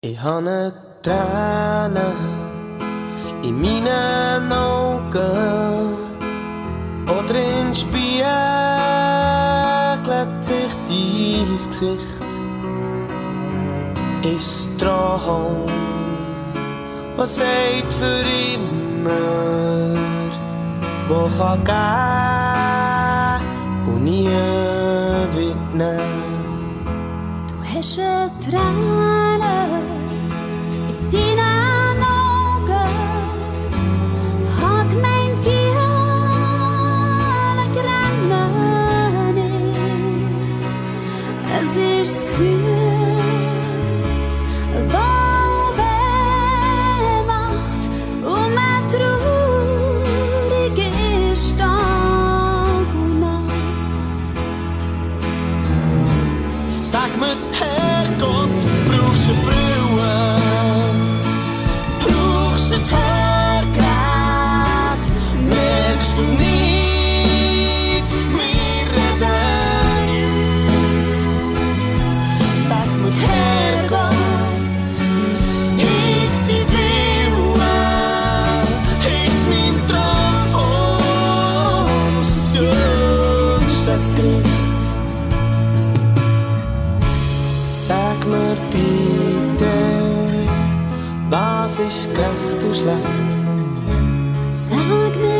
Ich habe Tränen in meinen Augen oder in Spiegelt sich dein Gesicht. Ist Traum, was sagt für immer, wo kann geben und nie wird. Du hast eine Träne нищо niet meer redden. Zag die villa, is. Sag mir bitte, was ist gerecht und schlecht? Sag mir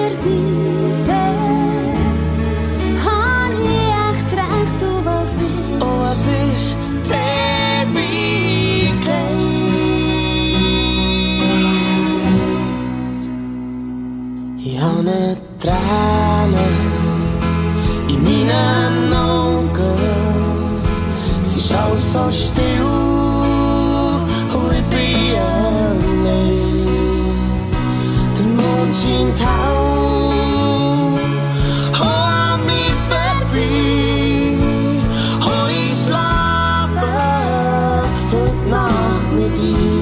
neone trane I minę nogę Słyszał coś tyłu Wybijany Ten mącin tał Nach mit dir.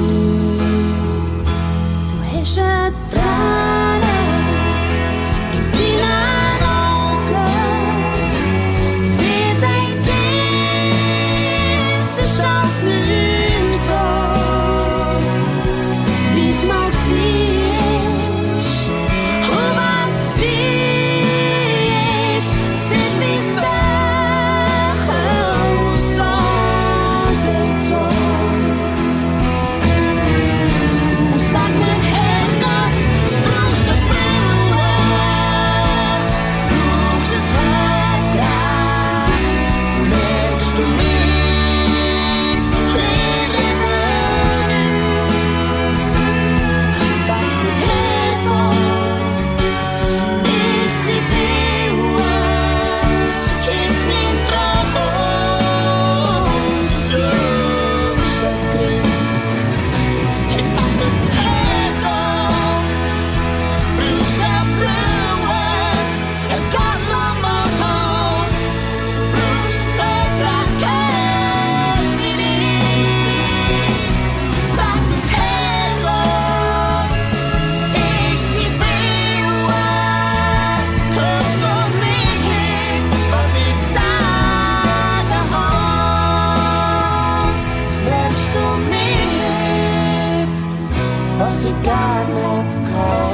to call.